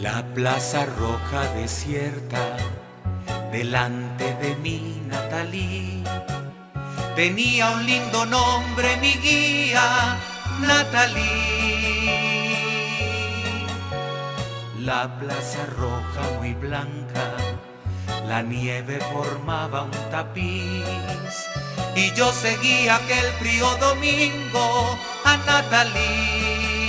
La plaza roja desierta delante de mi Natalí. Tenía un lindo nombre mi guía, Natalí. La plaza roja muy blanca, la nieve formaba un tapiz. Y yo seguía aquel frío domingo a Natalí.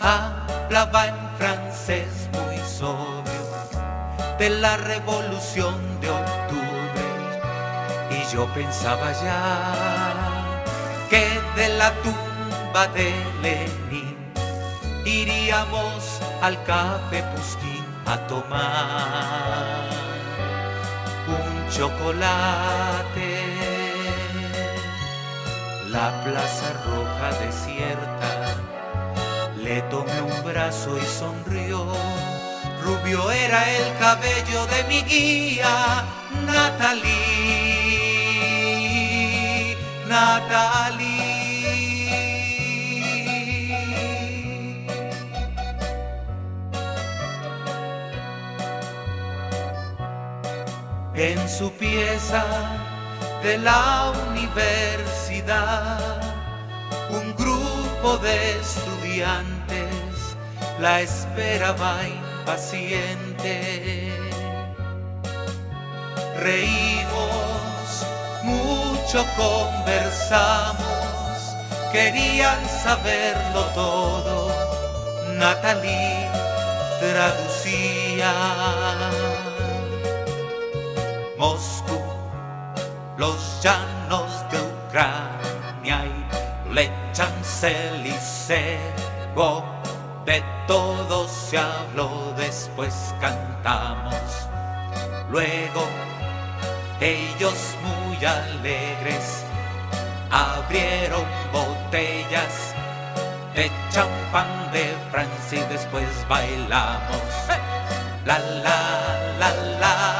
Hablaba en francés muy sobrio de la revolución de octubre y yo pensaba ya que de la tumba de Lenin iríamos al café Pusquín a tomar un chocolate. La plaza roja desierta, le tomé un brazo y sonrió. Rubio era el cabello de mi guía, Natalie, Natalie. En su pieza de la universidad, un grupo de estudiantes la esperaba impaciente. Reímos, mucho conversamos, querían saberlo todo. Natalie traducía. Moscú, los llanos de Ucrania y le Chancelicevo. De todo se habló, después cantamos. Luego ellos muy alegres abrieron botellas de champán de Francia y después bailamos. La la la la la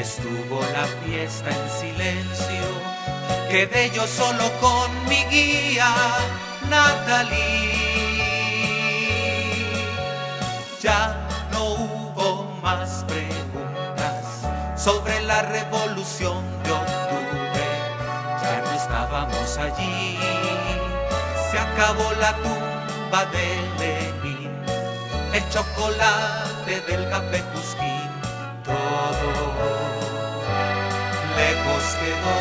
estuvo la fiesta en silencio, quedé yo solo con mi guía, Natalie. Ya no hubo más preguntas sobre la revolución de octubre. Ya no estábamos allí. Se acabó la tumba de Lenin, el chocolate del café Cusquín, quedó.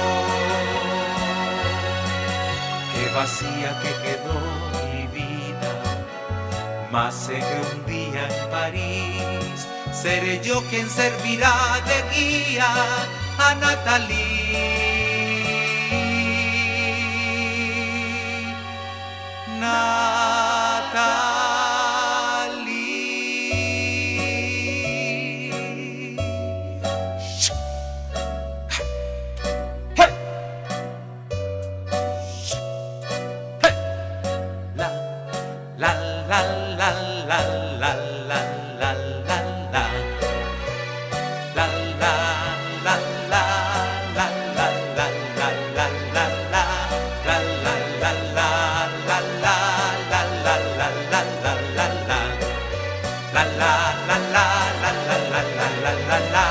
Qué vacía que quedó mi vida. Más sé que un día en París seré yo quien servirá de guía a Natalie. Là